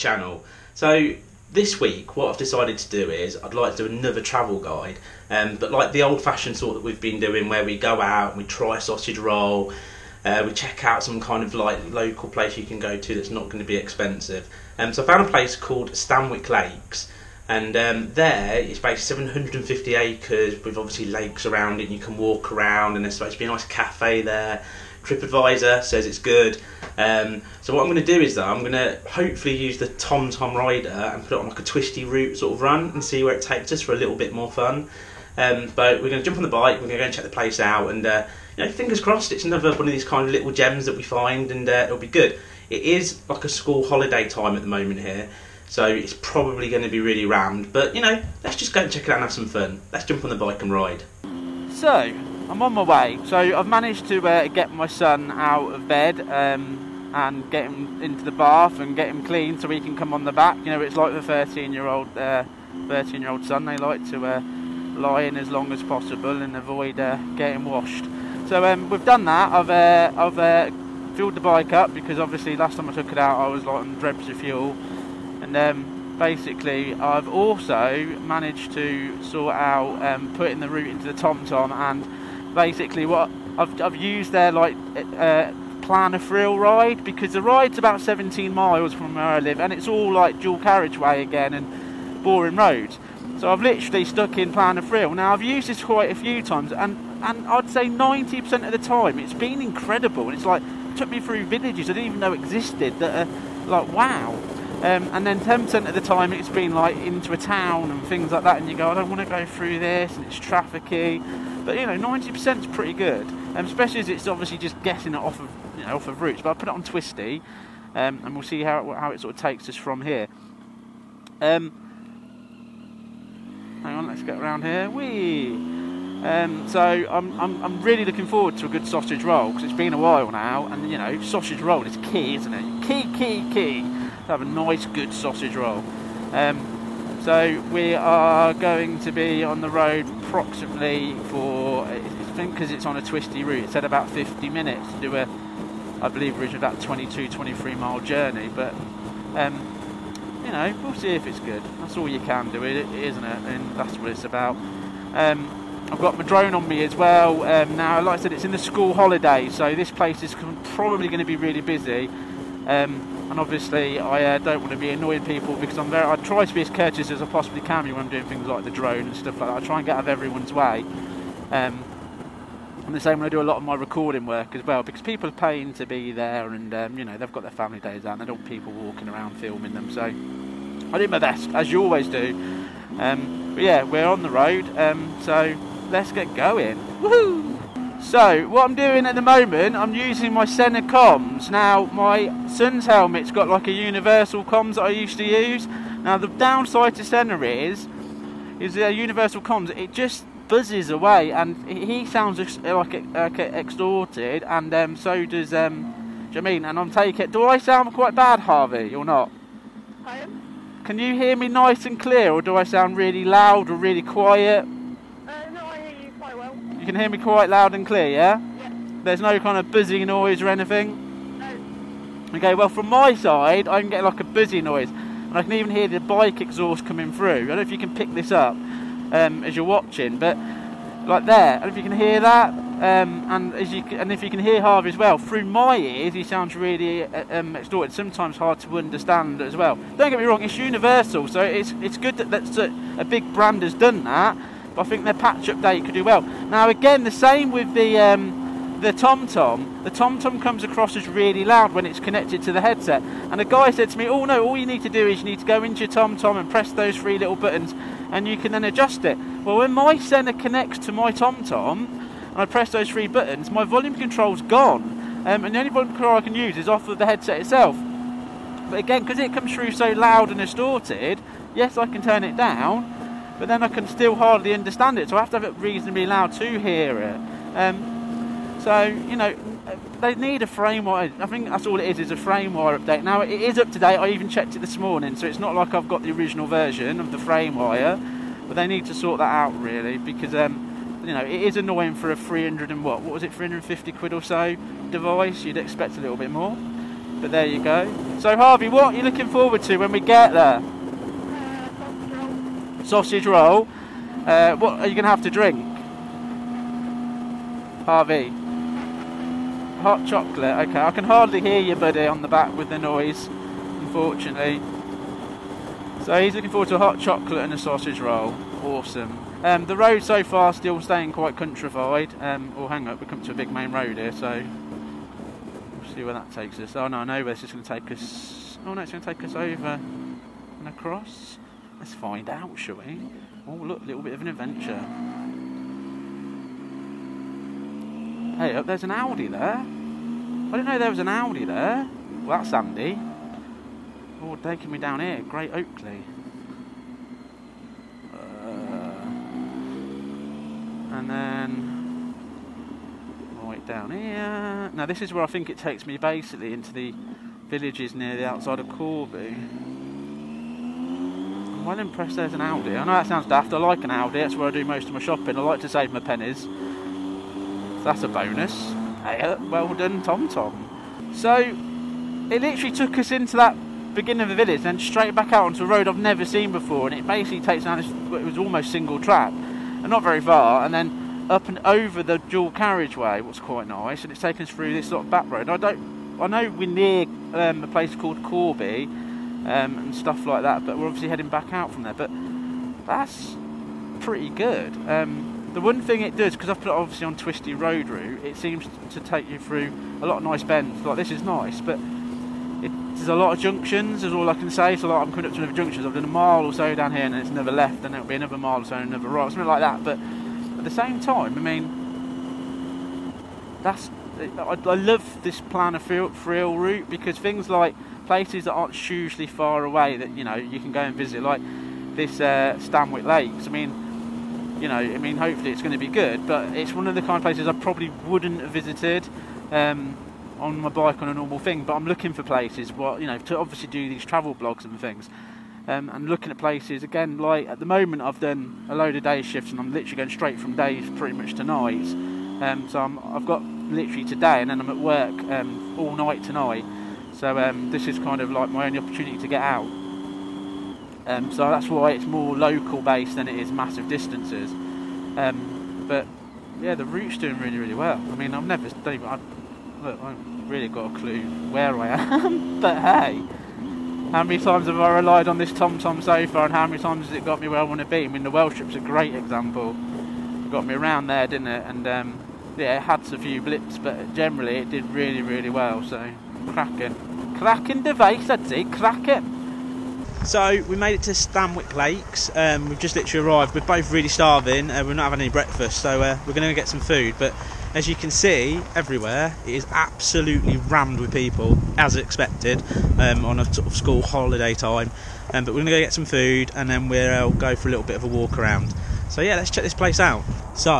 channel. So this week, what I've decided to do is I'd like to do another travel guide, um, but like the old-fashioned sort that we've been doing, where we go out and we try a sausage roll, uh, we check out some kind of like local place you can go to that's not going to be expensive. Um, so I found a place called Stanwick Lakes. And um, there, it's about 750 acres with obviously lakes around it, and you can walk around, and there's supposed to be a nice cafe there. TripAdvisor says it's good. Um, so what I'm going to do is that I'm going to hopefully use the TomTom Rider and put it on like a twisty route sort of run and see where it takes us for a little bit more fun. Um, but we're going to jump on the bike, we're going to go and check the place out, and uh, you know, fingers crossed, it's another one of these kind of little gems that we find, and uh, it'll be good. It is like a school holiday time at the moment here, so it's probably going to be really rammed. But you know, let's just go and check it out and have some fun. Let's jump on the bike and ride. So, I'm on my way. So, I've managed to uh, get my son out of bed um, and get him into the bath and get him clean so he can come on the back. You know, it's like the 13 year old, uh, 13 year old son. They like to uh, lie in as long as possible and avoid uh, getting washed. So um, we've done that. I've uh, I've uh, filled the bike up because obviously last time I took it out I was like on dregs of fuel, and um, basically I've also managed to sort out um, putting the route into the TomTom and basically what I've I've used their like uh, plan a thrill ride because the ride's about 17 miles from where I live and it's all like dual carriageway again and boring roads. So I've literally stuck in plan a thrill. Now I've used this quite a few times and and I'd say 90% of the time it's been incredible. And it's like it took me through villages I didn't even know existed that are like wow. Um, and then 10% of the time it's been like into a town and things like that, and you go, I don't want to go through this, and it's trafficy. But you know, 90% is pretty good, um, especially as it's obviously just getting it off of you know off of routes. But I'll put it on twisty, um, and we'll see how it, how it sort of takes us from here. Um, hang on, let's get around here. Wee. Um, so I'm, I'm, I'm, really looking forward to a good sausage roll because it's been a while now, and you know sausage roll is key, isn't it? Key, key, key have a nice, good sausage roll. Um, so we are going to be on the road approximately for I think because it's on a twisty route. It said about 50 minutes to do a, I believe originally about 22, 23 mile journey, but. Um, you know, we'll see if it's good. That's all you can do, isn't it? And that's what it's about. Um, I've got my drone on me as well. Um, now, like I said, it's in the school holiday, so this place is probably going to be really busy. Um, and obviously, I uh, don't want to be annoying people because I'm very. I try to be as courteous as I possibly can when I'm doing things like the drone and stuff like that. I try and get out of everyone's way. Um, and the same when I do a lot of my recording work as well, because people are paying to be there, and um, you know they've got their family days out, and they don't want people walking around filming them. So I do my best, as you always do. Um, but yeah, we're on the road, um, so let's get going. Woohoo! So, what I'm doing at the moment, I'm using my Sena comms. Now, my son's helmet's got like a universal comms that I used to use. Now, the downside to Sena is, is the universal comms, it just buzzes away and he sounds like, like extorted and um, so does um, Jameen and I'm taking do I sound quite bad Harvey or not? I am. Can you hear me nice and clear or do I sound really loud or really quiet? Can hear me quite loud and clear, yeah? Yeah. There's no kind of buzzing noise or anything? No. Okay, well from my side, I can get like a buzzy noise. And I can even hear the bike exhaust coming through. I don't know if you can pick this up um, as you're watching, but like there, I don't know if you can hear that. Um, and as you and if you can hear Harvey as well, through my ears he sounds really uh, um, extorted. Sometimes hard to understand as well. Don't get me wrong, it's universal, so it's it's good that that's a, a big brand has done that. I think their patch update could do well. Now again, the same with the um, the TomTom. The TomTom comes across as really loud when it's connected to the headset. And a guy said to me, "Oh no, all you need to do is you need to go into your TomTom and press those three little buttons, and you can then adjust it." Well, when my Sena connects to my TomTom, and I press those three buttons, my volume control's gone, um, and the only volume control I can use is off of the headset itself. But again, because it comes through so loud and distorted, yes, I can turn it down but then I can still hardly understand it, so I have to have it reasonably loud to hear it. Um, so, you know, they need a firmware. I think that's all it is, is a firmware update. Now, it is up to date. I even checked it this morning, so it's not like I've got the original version of the firmware, but they need to sort that out, really, because, um, you know, it is annoying for a 300 and what? What was it, 350 quid or so device? You'd expect a little bit more. But there you go. So Harvey, what are you looking forward to when we get there? Sausage roll. Uh, what are you going to have to drink? Harvey. Hot chocolate. Okay, I can hardly hear you, buddy, on the back with the noise, unfortunately. So he's looking forward to a hot chocolate and a sausage roll. Awesome. Um, the road so far still staying quite countrified. Um, oh, hang up, we come to a big main road here, so we'll see where that takes us. Oh no, I know where this is going to take us. Oh no, it's going to take us over and across. Let's find out, shall we? Oh, look, a little bit of an adventure. Hey, up there's an Aldi there. I didn't know there was an Aldi there. Well, that's handy. Oh, taking me down here. Great Oakley. Uh, and then right down here. Now this is where I think it takes me basically into the villages near the outside of Corby. I'm well impressed there's an Aldi. I know that sounds daft. I like an Aldi. That's where I do most of my shopping. I like to save my pennies. So that's a bonus. Hey, uh, well done, TomTom. So it literally took us into that beginning of the village, then straight back out onto a road I've never seen before, and it basically takes down. It was almost single track, and not very far, and then up and over the dual carriageway, what's quite nice, and it's taken us through this sort of back road. I don't, I know we're near um, a place called Corby, um, and stuff like that, but we're obviously heading back out from there. But that's pretty good. Um, the one thing it does, because I've put it obviously on twisty road route, it seems to take you through a lot of nice bends. Like this is nice, but it, there's a lot of junctions. Is all I can say. So like I'm coming up to another junctions. I've done a mile or so down here, and it's another left, and it'll be another mile or so, another right, something like that. But at the same time, I mean, that's I, I love this plan of frill, frill route because things like places that aren't hugely far away that you know you can go and visit, like this uh, Stanwick Lakes. I mean you know, I mean, hopefully it's going to be good. But it's one of the kind of places I probably wouldn't have visited um, on my bike on a normal thing. But I'm looking for places, what you know, to obviously do these travel blogs and things. Um, and looking at places again, like at the moment, I've done a load of day shifts, and I'm literally going straight from days pretty much to nights. Um, so I'm, I've got literally today, and then I'm at work um, all night tonight. So um, this is kind of like my only opportunity to get out. Um, so that's why it's more local based than it is massive distances. Um, but yeah, the route's doing really, really well. I mean, I've never, don't even, I, look, I haven't really got a clue where I am. but hey, how many times have I relied on this TomTom so far, and how many times has it got me where I want to be? I mean, the Welsh trip's a great example. It got me around there, didn't it? And um, yeah, it had a few blips, but generally it did really, really well. So cracking, cracking device, I'd say, cracking. So we made it to Stanwick Lakes. Um, we've just literally arrived. We're both really starving. Uh, we're not having any breakfast, so uh, we're going to get some food. But as you can see, everywhere it is absolutely rammed with people, as expected, um, on a sort of school holiday time. Um, but we're going to go get some food, and then we'll go for a little bit of a walk around. So yeah, let's check this place out. So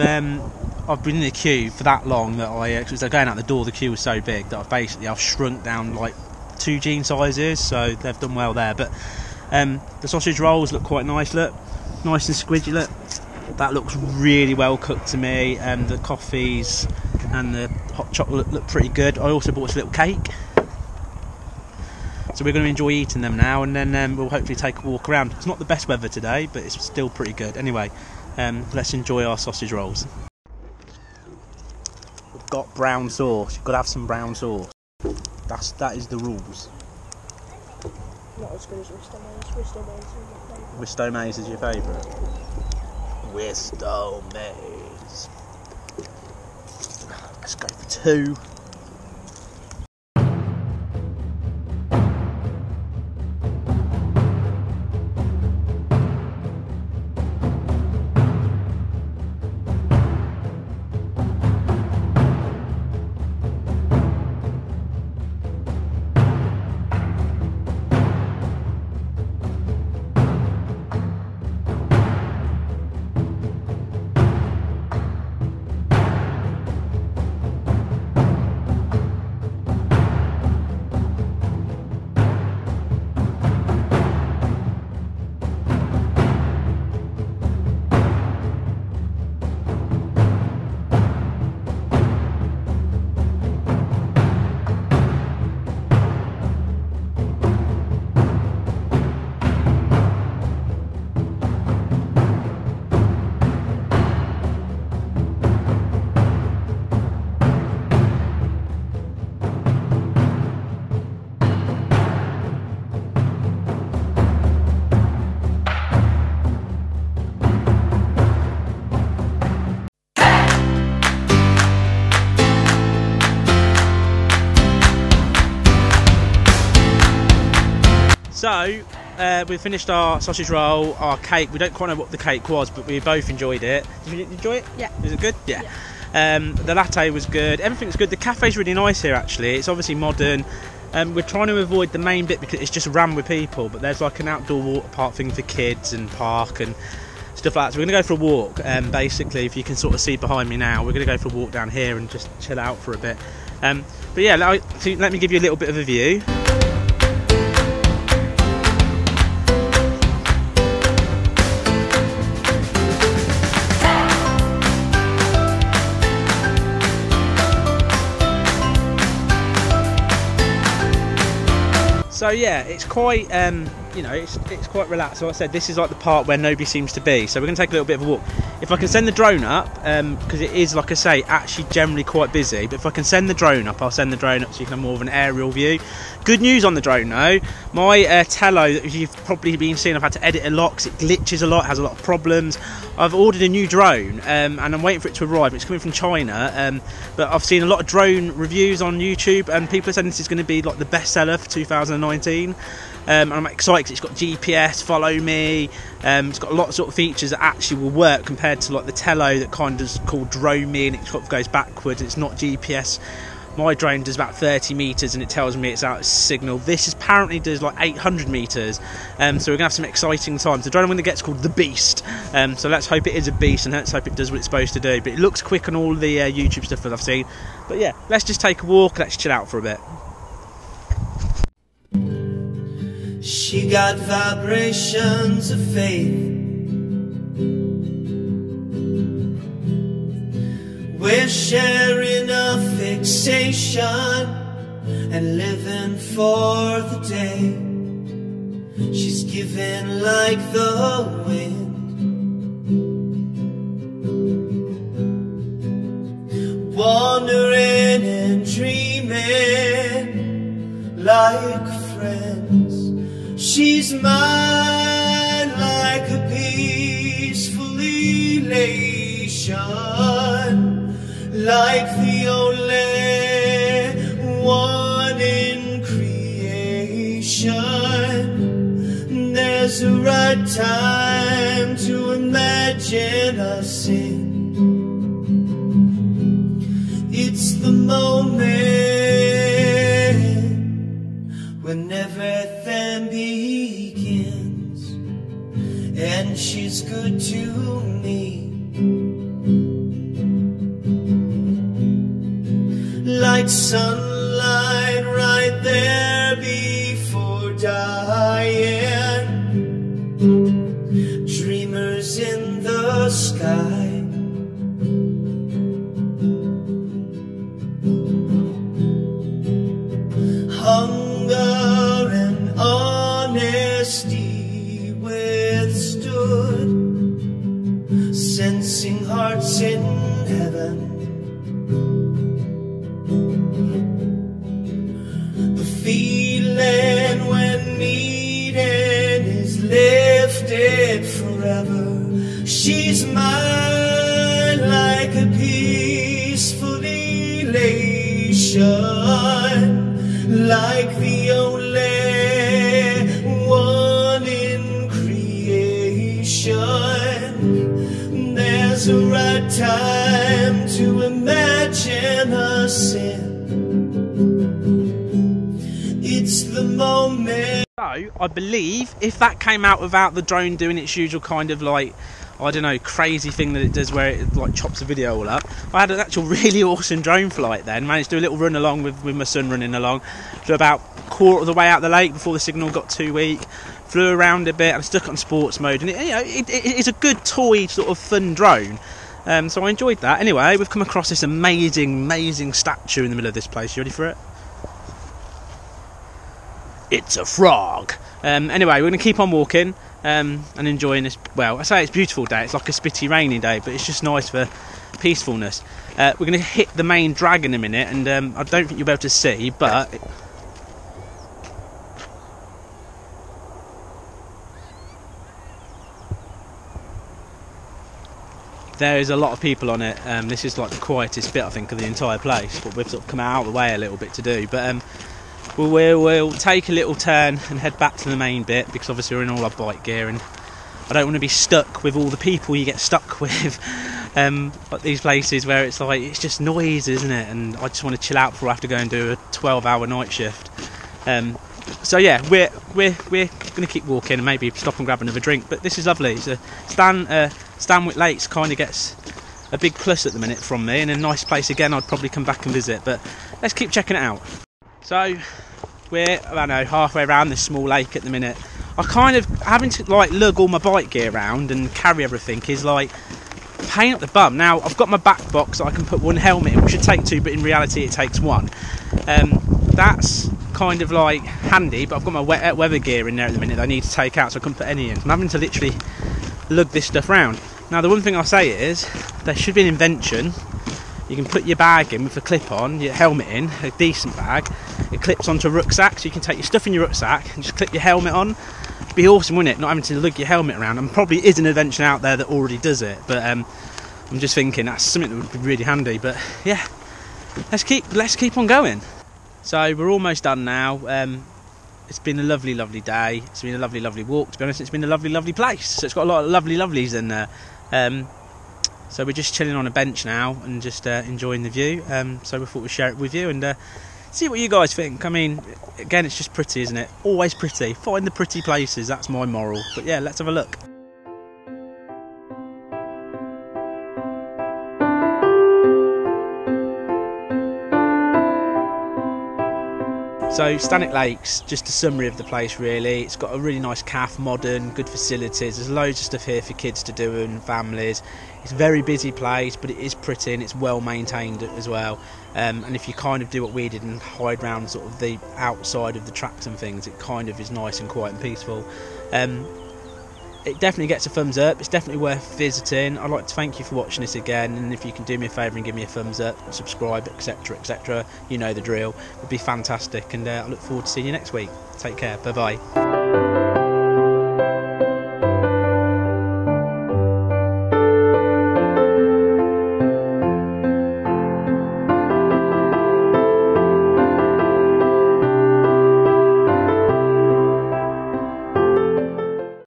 um, I've been in the queue for that long that I, because they're going out the door, the queue was so big that I've basically I've shrunk down like two jean sizes, so they've done well there. But um, the sausage rolls look quite nice. Look, nice and squidgy. Look, that looks really well cooked to me. And the coffees and the hot chocolate look pretty good. I also bought a little cake. So we're going to enjoy eating them now, and then um, we'll hopefully take a walk around. It's not the best weather today, but it's still pretty good. Anyway, um, let's enjoy our sausage rolls. Got brown sauce. You've got to have some brown sauce. That's that is the rules. Not as good as Wistow Maze. Wistow Maze is my favourite. Wistow Maze is your favourite. Wistow Maze. Let's go for two. Uh, we finished our sausage roll, our cake. We don't quite know what the cake was, but we both enjoyed it. Did you enjoy it? Yeah. Was it good? Yeah. Um, the latte was good. Everything's good. The cafe's really nice here, actually. It's obviously modern. Um, we're trying to avoid the main bit because it's just rammed with people, but there's like an outdoor water park thing for kids and park and stuff like that. So we're going to go for a walk. Um, basically, if you can sort of see behind me now, we're going to go for a walk down here and just chill out for a bit. Um, but yeah, let, let me give you a little bit of a view. So yeah, it's quite um, you know it's, it's quite relaxed. So I said this is like the part where nobody seems to be. So we're going to take a little bit of a walk. If I can send the drone up, because it is like I say, actually generally quite busy. But if I can send the drone up, I'll send the drone up so you can have more of an aerial view. Good news on the drone though, my uh, Tello you've probably been seeing, I've had to edit a lot because it glitches a lot, has a lot of problems. I've ordered a new drone um, and I'm waiting for it to arrive. It's coming from China, um, but I've seen a lot of drone reviews on YouTube and people are saying this is going to be like the best seller for 2019. Um, I'm excited it's got GPS, follow me. Um, it's got a lot of sort of features that actually will work compared to like the Tello that kind of is called Drone Me and it sort of goes backwards. It's not GPS. My drone does about 30 meters and it tells me it's out of signal. This apparently does like 800 meters. Um, so we're gonna have some exciting times. The drone I'm gonna get is called the Beast. Um, so let's hope it is a beast and let's hope it does what it's supposed to do. But it looks quick on all the uh, YouTube stuff that I've seen. But yeah, let's just take a walk. Let's chill out for a bit. She got vibrations of faith. We're sharing a fixation and living for the day. She's giving like the wind. Wandering and dreaming like. She's mine like a peaceful elation, like the only one in creation. There's a right time to imagine us in. It's the moment she's good to me. Like sunlight right there She's mine like a peaceful elation like the only one in creation. There's a right time to imagine a sin. It's the moment. So, I believe if that came out without the drone doing its usual kind of like, I don't know, crazy thing that it does where it like chops the video all up, I had an actual really awesome drone flight then. Managed to do a little run along with, with my son running along to about quarter of the way out the lake before the signal got too weak. Flew around a bit and stuck on sports mode, and it, you know, it, it, it's a good toy sort of fun drone. Um, so I enjoyed that. Anyway, we've come across this amazing, amazing statue in the middle of this place. You ready for it? It's a frog. Um, anyway, we're going to keep on walking um, and enjoying this. Well, I say it's beautiful day. It's like a spitty, rainy day, but it's just nice for peacefulness. Uh, we're going to hit the main drag in a minute, and um, I don't think you'll be able to see, but there is a lot of people on it. Um, this is like the quietest bit, I think, of the entire place. But we've sort of come out of the way a little bit to do. But um, we'll, we'll, we'll take a little turn and head back to the main bit because obviously we're in all our bike gear and I don't want to be stuck with all the people you get stuck with. Um, these places where it's like it's just noise, isn't it? And I just want to chill out before I have to go and do a 12-hour night shift. Um, so yeah, we're we're we're going to keep walking and maybe stop and grab another drink. But this is lovely. So Stan uh, Stanwick Lakes kind of gets a big plus at the minute from me, and a nice place again. I'd probably come back and visit. But let's keep checking it out. So we're I don't know halfway around this small lake at the minute. I kind of having to like lug all my bike gear around and carry everything is like pain up the bum. Now I've got my back box I can put one helmet in, which should take two, but in reality it takes one. Um, that's kind of like handy, but I've got my wet, weather gear in there at the minute I need to take out, so I couldn't put any in. I'm having to literally lug this stuff around. Now the one thing I'll say is there should be an invention. You can put your bag in with a clip on, your helmet in, a decent bag. It clips onto a rucksack, so you can take your stuff in your rucksack and just clip your helmet on be awesome, wouldn't it? Not having to lug your helmet around. And probably is an invention out there that already does it. But um, I'm just thinking that's something that would be really handy. But yeah, let's keep let's keep on going. So we're almost done now. Um, it's been a lovely, lovely day. It's been a lovely, lovely walk. To be honest, it's been a lovely, lovely place. So it's got a lot of lovely, lovelies in there. Um, so we're just chilling on a bench now and just uh, enjoying the view. Um, so we thought we'd share it with you and uh, see what you guys think. I mean, again, it's just pretty, isn't it? Always pretty. Find the pretty places, that's my moral. But yeah, let's have a look. So Stanwick Lakes, just a summary of the place really. It's got a really nice calf, modern, good facilities. There's loads of stuff here for kids to do and families. It's a very busy place, but it is pretty and it's well maintained as well. Um, and if you kind of do what we did and hide around sort of the outside of the tracks and things, it kind of is nice and quiet and peaceful. Um, it definitely gets a thumbs up. It's definitely worth visiting. I'd like to thank you for watching this again, and if you can do me a favour and give me a thumbs up, subscribe, etc., etc., you know the drill. It would be fantastic, and uh, I look forward to seeing you next week. Take care. Bye bye.